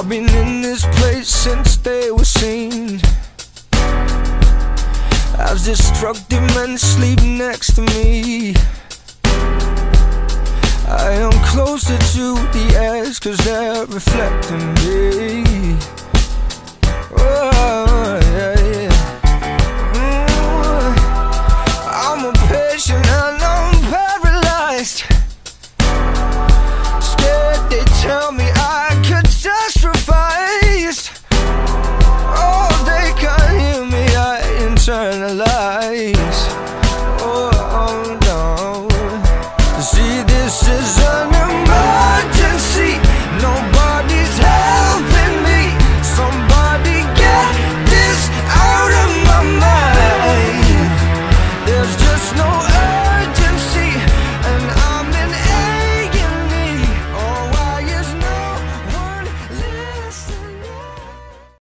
I've been in this place since they were seen. As destructive men sleep next to me. I am closer to the edge cause they're reflecting me. internalize. Oh, oh no. See, this is an